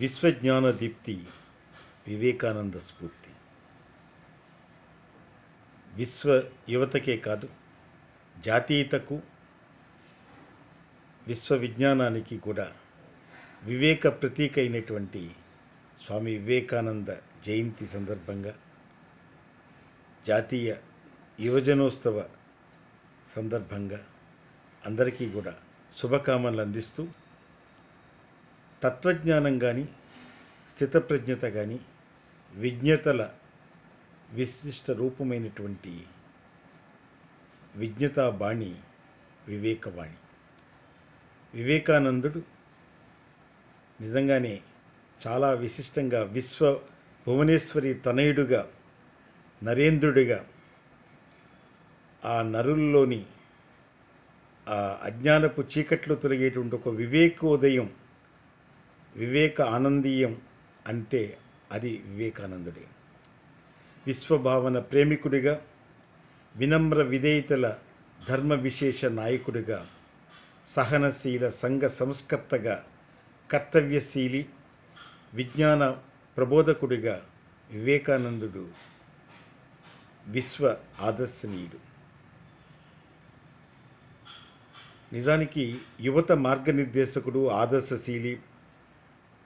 విశ్వజ్ఞాన దీప్తి వివేకానంద స్ఫూర్తి. విశ్వ యువతకే కాదు జాతీయతకు విశ్వ విజ్ఞానానికి కూడా వివేక ప్రతీక అయినటువంటి స్వామి వివేకానంద జయంతి సందర్భంగా జాతీయ యువజనోత్సవ సందర్భంగా అందరికీ కూడా శుభకామనలు అందిస్తూ తత్వజ్ఞానం కానీ స్థితప్రజ్ఞత కానీ విజ్ఞతల విశిష్ట రూపమైనటువంటి విజ్ఞతా బాణి వివేకవాణి. వివేకానందుడు నిజంగానే చాలా విశిష్టంగా విశ్వ భువనేశ్వరి తనయుడుగా నరేంద్రుడిగా ఆ నరుల్లోని ఆ అజ్ఞానపు చీకట్లు తొలగేటువంటి ఒక వివేకోదయం వివేక ఆనందీయం అంటే అది వివేకానందుడే. విశ్వభావన ప్రేమికుడిగా వినమ్ర విధేయతల ధర్మ విశేష నాయకుడిగా సహనశీల సంఘ సంస్కర్తగా కర్తవ్యశీలి విజ్ఞాన ప్రబోధకుడిగా వివేకానందుడు విశ్వ ఆదర్శనీయుడు. నిజానికి యువత మార్గనిర్దేశకుడు ఆదర్శశీలి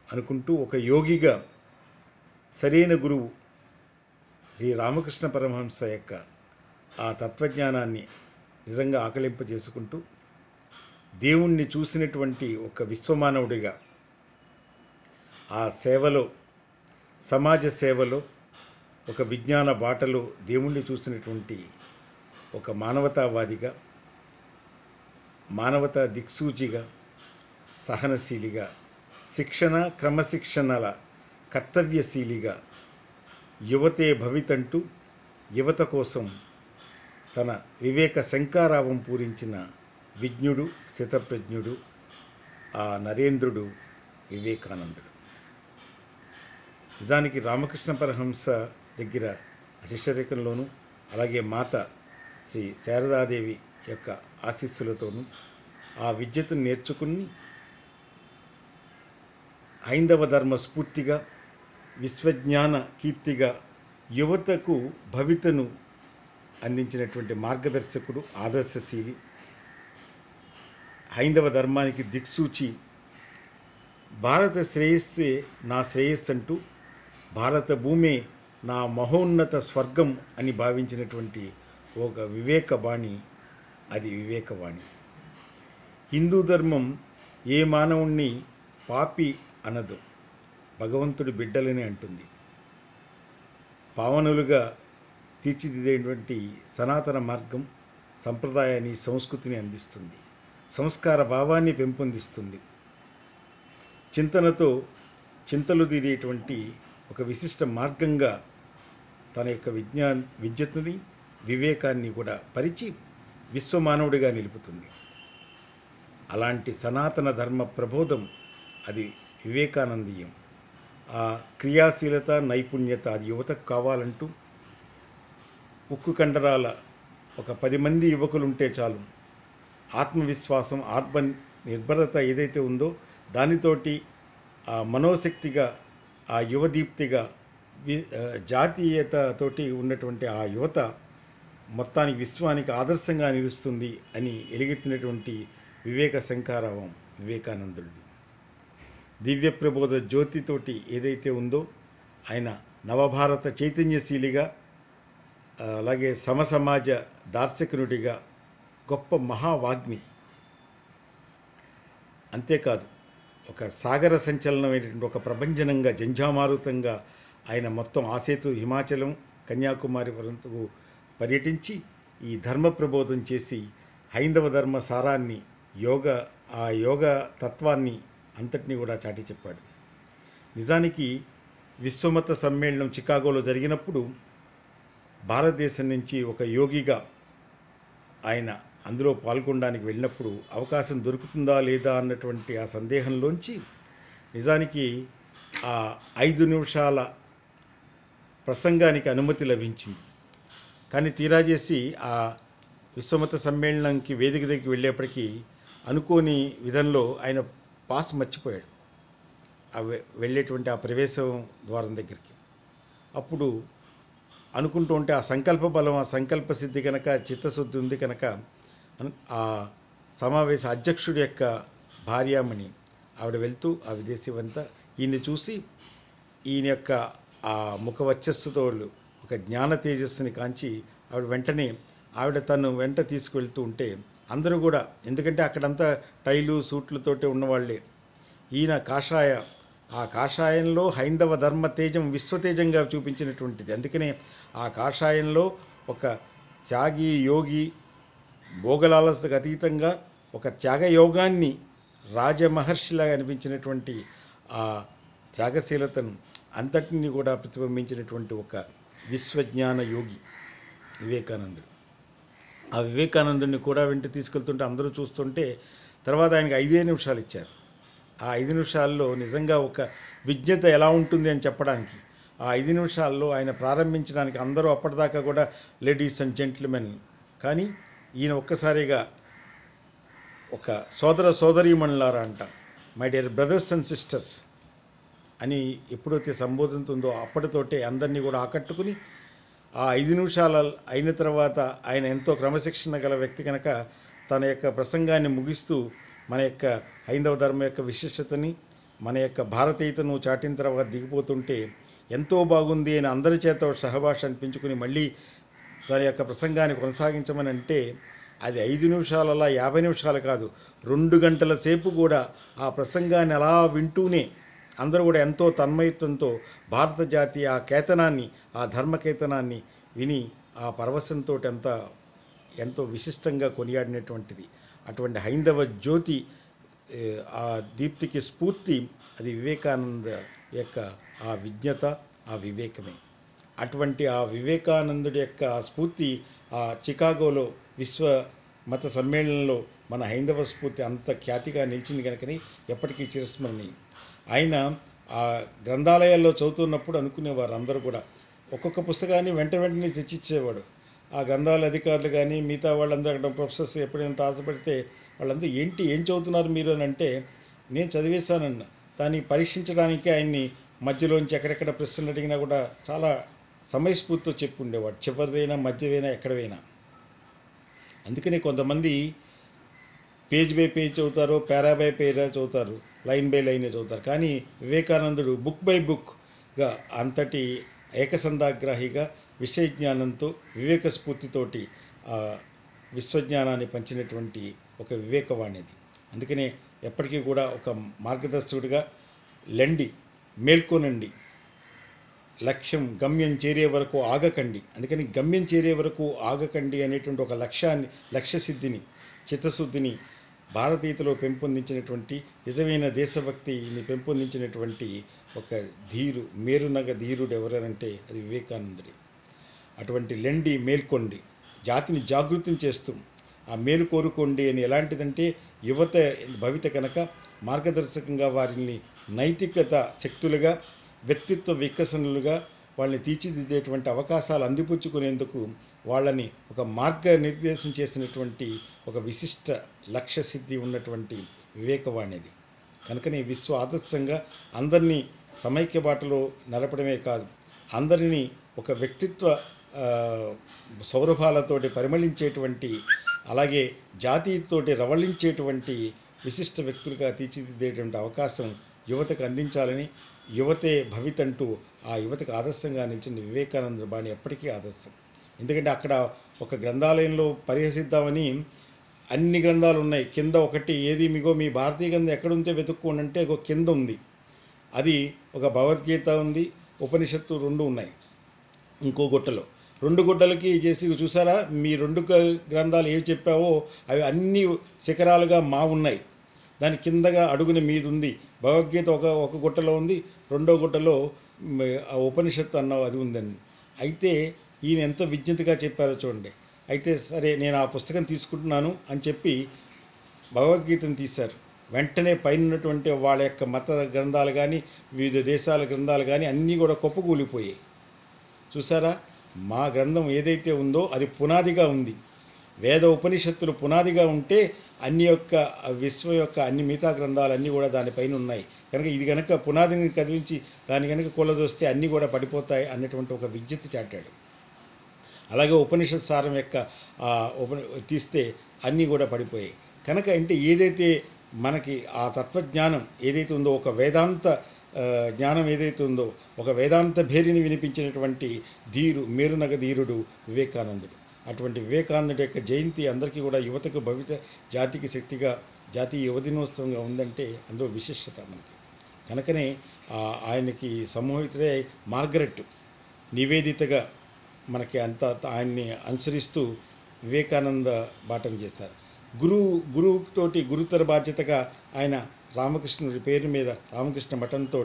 అనుకుంటూ ఒక యోగిగా సరైన గురువు శ్రీ రామకృష్ణ పరమహంస యొక్క ఆ తత్వజ్ఞానాన్ని నిజంగా ఆకలింపజేసుకుంటూ దేవుణ్ణి చూసినటువంటి ఒక విశ్వమానవుడిగా ఆ సేవలో సమాజ సేవలో ఒక విజ్ఞాన బాటలో దేవుణ్ణి చూసినటువంటి ఒక మానవతావాదిగా మానవతా దిక్సూచిగా సహనశీలిగా శిక్షణ క్రమశిక్షణల కర్తవ్యశీలిగా యువతే భవితంటూ యువత కోసం తన వివేక శంకారావం పూరించిన విజ్ఞుడు స్థితప్రజ్ఞుడు ఆ నరేంద్రుడు వివేకానందుడు. నిజానికి రామకృష్ణ పరహంస దగ్గర శిష్యరేఖంలోనూ అలాగే మాత శ్రీ శారదాదేవి యొక్క ఆశీస్సులతోనూ ఆ విద్యను నేర్చుకుని హైందవ ధర్మ స్ఫూర్తిగా విశ్వజ్ఞాన కీర్తిగా యువతకు భవితను అందించినటువంటి మార్గదర్శకుడు ఆదర్శశీలి. హైందవ ధర్మానికి దిక్సూచి భారత శ్రేయస్సే నా శ్రేయస్సు అంటూ భారత భూమే నా మహోన్నత స్వర్గం అని భావించినటువంటి ఒక వివేకవాణి అది వివేకవాణి. హిందూ ధర్మం ఏ మానవుణ్ణి పాపి అనదు. భగవంతుడి బిడ్డలని అంటుంది. పావనులుగా తీర్చిదిద్దేటువంటి సనాతన మార్గం సంప్రదాయాన్ని సంస్కృతిని అందిస్తుంది. సంస్కార భావాన్ని పెంపొందిస్తుంది. చింతనతో చింతలు తీరేటువంటి ఒక విశిష్ట మార్గంగా తన యొక్క విజ్ఞా విద్యతని వివేకాన్ని కూడా పరిచి విశ్వమానవుడిగా నిలుపుతుంది. అలాంటి సనాతన ధర్మ ప్రబోధం అది వివేకానందీయం. ఆ క్రియాశీలత నైపుణ్యత అది యువతకు కావాలంటూ ఉక్కు కండరాల ఒక పది మంది యువకులు ఉంటే చాలు. ఆత్మవిశ్వాసం ఆత్మ నిర్భరత ఏదైతే ఉందో దానితోటి ఆ మనోశక్తిగా ఆ యువదీప్తిగా వి జాతీయతతోటి ఉన్నటువంటి ఆ యువత మొత్తానికి విశ్వానికి ఆదర్శంగా నిలుస్తుంది అని ఎలుగెత్తినటువంటి వివేక శంకారావం వివేకానందుడిది. దివ్య ప్రబోధ జ్యోతితోటి ఏదైతే ఉందో ఆయన నవభారత చైతన్యశీలిగా అలాగే సమసమాజ దార్శకునుడిగా గొప్ప మహావాగ్మి. అంతేకాదు ఒక సాగర సంచలనమైనటువంటి ఒక ప్రభంజనంగా జంజామారుతంగా ఆయన మొత్తం ఆసేతు హిమాచలం కన్యాకుమారి వరకు పర్యటించి ఈ ధర్మ ప్రబోధం చేసి హైందవ ధర్మ సారాన్ని యోగ ఆ యోగ తత్వాన్ని అంతటినీ కూడా చాటి చెప్పాడు. నిజానికి విశ్వమత సమ్మేళనం చికాగోలో జరిగినప్పుడు భారతదేశం నుంచి ఒక యోగిగా ఆయన అందులో పాల్గొనడానికి వెళ్ళినప్పుడు అవకాశం దొరుకుతుందా లేదా అన్నటువంటి ఆ సందేహంలోంచి నిజానికి ఆ ఐదు నిమిషాల ప్రసంగానికి అనుమతి లభించింది. కానీ తీరా చేసి ఆ విశ్వమత సమ్మేళనంకి వేదిక దగ్గరికి వెళ్ళేప్పటికీ అనుకోని విధంలో ఆయన పాస్ మర్చిపోయాడు. వెళ్ళేటువంటి ఆ ప్రవేశం ద్వారం దగ్గరికి. అప్పుడు అనుకుంటూ ఉంటే ఆ సంకల్ప బలం ఆ సంకల్ప సిద్ధి కనుక చిత్తశుద్ధి ఉంది కనుక ఆ సమావేశ అధ్యక్షుడి యొక్క భార్యామణి ఆవిడ వెళ్తూ ఆ విదేశీ వంత ఈయన్ని చూసి ఈయన యొక్క ఆ ముఖ వచ్చస్సుతో ఒక జ్ఞాన తేజస్సుని కాంచి ఆవిడ వెంటనే ఆవిడ తను వెంట తీసుకువెళ్తూ ఉంటే అందరూ కూడా ఎందుకంటే అక్కడంతా టైలు సూట్లతోటే ఉన్నవాళ్ళే. ఈయన కాషాయ ఆ కాషాయంలో హైందవ ధర్మ తేజం విశ్వతేజంగా చూపించినటువంటిది. అందుకనే ఆ కాషాయంలో ఒక త్యాగి యోగి భోగలాలసకు అతీతంగా ఒక త్యాగయోగాన్ని రాజమహర్షిలాగా అనిపించినటువంటి ఆ త్యాగశీలతను అంతటిని కూడా ప్రతిబింబించినటువంటి ఒక విశ్వజ్ఞాన యోగి వివేకానందుడు. ఆ వివేకానందుని కూడా వెంట తీసుకెళ్తుంటే అందరూ చూస్తుంటే తర్వాత ఆయనకి ఐదే నిమిషాలు ఇచ్చారు. ఆ ఐదు నిమిషాల్లో నిజంగా ఒక విజ్ఞత ఎలా ఉంటుంది అని చెప్పడానికి ఆ ఐదు నిమిషాల్లో ఆయన ప్రారంభించడానికి అందరూ అప్పటిదాకా కూడా లేడీస్ అండ్ జెంట్మెన్ కానీ ఈయన ఒక్కసారిగా ఒక సోదర సోదరీమణులారా అంట my dear brothers and sisters అని ఎప్పుడైతే సంబోధిస్తుందో అప్పటితోటే అందరినీ కూడా ఆకట్టుకుని ఆ ఐదు నిమిషాల అయిన తర్వాత ఆయన ఎంతో క్రమశిక్షణ గల వ్యక్తి కనుక తన యొక్క ప్రసంగాన్ని ముగిస్తూ మన యొక్క హైందవ ధర్మం యొక్క విశిష్టతని మన యొక్క భారతీయతను చాటిన తర్వాత దిగిపోతుంటే ఎంతో బాగుంది అని అందరి చేత సహభాష అనిపించుకుని మళ్ళీ తన యొక్క ప్రసంగాన్ని కొనసాగించమని అంటే అది ఐదు నిమిషాలలా యాభై నిమిషాలు కాదు రెండు గంటల సేపు కూడా ఆ ప్రసంగాన్ని అలా వింటూనే అందరూ కూడా ఎంతో తన్మయత్వంతో భారత జాతి ఆ కేతనాన్ని ఆ ధర్మకేతనాన్ని విని ఆ పరవశంతో ఎంత ఎంతో విశిష్టంగా కొనియాడినటువంటిది. అటువంటి హైందవ జ్యోతి ఆ దీప్తికి స్ఫూర్తి అది వివేకానంద యొక్క ఆ విజ్ఞత ఆ వివేకమే. అటువంటి ఆ వివేకానందుడి యొక్క ఆ స్ఫూర్తి ఆ చికాగోలో విశ్వ మత సమ్మేళనంలో మన హైందవ స్ఫూర్తి అంత ఖ్యాతిగా నిలిచింది కనుకని ఎప్పటికీ చిరస్మరణీయం. ఆయన ఆ గ్రంథాలయాల్లో చదువుతున్నప్పుడు అనుకునేవారు అందరూ కూడా. ఒక్కొక్క పుస్తకాన్ని వెంట వెంటనే తెచ్చిచ్చేవాడు. ఆ గ్రంథాల అధికారులు కానీ మిగతా వాళ్ళందరూ అక్కడ ప్రొఫెసర్స్ ఎప్పుడైనా ఆశపడితే వాళ్ళందరూ ఏంటి ఏం చదువుతున్నారు మీరు? అని అంటే నేను చదివేశానన్న. దాన్ని పరీక్షించడానికి ఆయన్ని మధ్యలోంచి ఎక్కడెక్కడ ప్రశ్నలు అడిగినా కూడా చాలా సమయస్ఫూర్తితో చెప్పు ఉండేవాడు చివరిదైనా మధ్యవైనా ఎక్కడవైనా అందుకనే కొంతమంది పేజ్ బై పేజ్ చదువుతారు పారా బై పేరా చదువుతారు. లైన్ బై లైన్ చదువుతారు. కానీ వివేకానందుడు బుక్ బై బుక్గా అంతటి ఏకసంధాగ్రాహిగా విషయ జ్ఞానంతో వివేక స్ఫూర్తితోటి ఆ విశ్వజ్ఞానాన్ని పంచినటువంటి ఒక వివేకవాణిది. అందుకనే ఎప్పటికీ కూడా ఒక మార్గదర్శకుడిగా లెండి మేల్కొనండి లక్ష్యం గమ్యం చేరే వరకు ఆగకండి. అందుకని గమ్యం చేరే వరకు ఆగకండి అనేటువంటి ఒక లక్ష్యాన్ని లక్ష్య సిద్ధిని చిత్తశుద్ధిని భారతీయతలో పెంపొందించినటువంటి నిజమైన దేశభక్తిని పెంపొందించినటువంటి ఒక ధీరు మేరునగ ధీరుడు ఎవరంటే అది వివేకానందుడి. అటువంటి లెండి మేల్కొండి జాతిని జాగృతం చేస్తూ ఆ మేలు కోరుకోండి అని ఎలాంటిదంటే యువత భవిత కనుక మార్గదర్శకంగా వారిని నైతికత శక్తులుగా వ్యక్తిత్వ వికసనలుగా వాళ్ళని తీర్చిదిద్దేటువంటి అవకాశాలు అందిపుచ్చుకునేందుకు వాళ్ళని ఒక మార్గ నిర్దేశం చేసినటువంటి ఒక విశిష్ట లక్ష్య సిద్ధి ఉన్నటువంటి వివేకవాణిది. కనుకనే విశ్వ ఆదర్శంగా అందరినీ సమైక్య బాటలో నడపడమే కాదు అందరినీ ఒక వ్యక్తిత్వ సౌరభాలతోటి పరిమళించేటువంటి అలాగే జాతీయతోటి రవళించేటువంటి విశిష్ట వ్యక్తులుగా తీర్చిదిద్దేటువంటి అవకాశం యువతకు అందించాలని యువతే భవితంటూ ఆ యువతకు ఆదర్శంగా నిలిచిన వివేకానంద బాణి ఎప్పటికీ ఆదర్శం. ఎందుకంటే అక్కడ ఒక గ్రంథాలయంలో పరిహసిద్దామని అన్ని గ్రంథాలు ఉన్నాయి. కింద ఒకటి ఏది మీగో మీ భారతీయ గ్రంథం ఎక్కడుంటే వెతుక్కోండి అంటే ఒక కింద ఉంది. అది ఒక భగవద్గీత ఉంది. ఉపనిషత్తు రెండు ఉన్నాయి ఇంకో గుట్టలో. రెండు గుట్టలకి చేసి చూసారా? మీ రెండు గ్రంథాలు ఏవి చెప్పావో అవి అన్ని శిఖరాలుగా మా ఉన్నాయి. దాని కిందగా అడుగున మీదుంది. భగవద్గీత ఒక ఒక గుట్టలో ఉంది రెండో గుట్టలో ఆ ఉపనిషత్తు అన్న అది ఉందండి. అయితే ఈయన ఎంత విజ్ఞతగా చెప్పారో చూడండి. అయితే సరే నేను ఆ పుస్తకం తీసుకుంటున్నాను అని చెప్పి భగవద్గీతను తీశారు. వెంటనే పైన ఉన్నటువంటి వాళ్ళ యొక్క మత గ్రంథాలు కానీ వివిధ దేశాల గ్రంథాలు కానీ అన్నీ కూడా కొప్పకూలిపోయాయి. చూసారా? మా గ్రంథం ఏదైతే ఉందో అది పునాదిగా ఉంది. వేద ఉపనిషత్తులు పునాదిగా ఉంటే అన్ని యొక్క విశ్వ యొక్క అన్ని మిగతా గ్రంథాలు అన్నీ కూడా దానిపైన ఉన్నాయి కనుక ఇది కనుక పునాదిని కదిలించి దాని కనుక కూలదొస్తే అన్నీ కూడా పడిపోతాయి అన్నటువంటి ఒక విజ్ఞత చాటాడు. అలాగే ఉపనిషత్ సారం యొక్క ఉప తీస్తే అన్నీ కూడా పడిపోయాయి. కనుక అంటే ఏదైతే మనకి ఆ తత్వజ్ఞానం ఏదైతే ఉందో ఒక వేదాంత జ్ఞానం ఏదైతే ఉందో ఒక వేదాంత భేరిని వినిపించినటువంటి ధీరు మేరునగ ధీరుడు వివేకానందుడు. అటువంటి వివేకానందుడి యొక్క జయంతి అందరికీ కూడా యువతకు భవిత జాతికి శక్తిగా జాతీయ యువ దినోత్సవంగా ఉందంటే అందులో విశిష్టత మనకి. కనుకనే ఆయనకి సమ్మోహితుడే మార్గరెట్ నివేదితగా మనకి అంత ఆయన్ని అనుసరిస్తూ వివేకానంద బాటం చేశారు. గురువు గురువుతోటి గురుతర బాధ్యతగా ఆయన రామకృష్ణుడి పేరు మీద రామకృష్ణ మఠంతో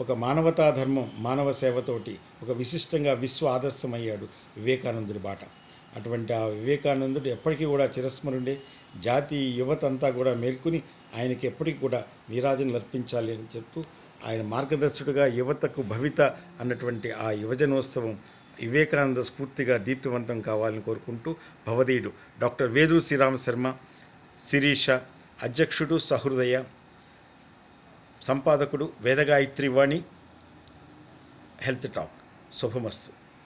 ఒక మానవతా ధర్మం మానవ సేవతోటి ఒక విశిష్టంగా విశ్వ ఆదర్శమయ్యాడు వివేకానందుడి బాట. అటువంటి ఆ వివేకానందుడు ఎప్పటికీ కూడా చిరస్మరుండే జాతి యువత అంతా కూడా మేల్కొని ఆయనకి ఎప్పటికీ కూడా నీరాజనలు అర్పించాలి అని చెప్తూ ఆయన మార్గదర్శకుడుగా యువతకు భవిత అన్నటువంటి ఆ యువజనోత్సవం వివేకానంద స్ఫూర్తిగా దీప్తివంతం కావాలని కోరుకుంటూ భవదీయుడు డాక్టర్ వేదు శ్రీరామ శర్మ శిరీష అధ్యక్షుడు సహృదయ సంపాదకుడు వేదగాయత్రి వాణి హెల్త్ టాక్. శుభమస్తు.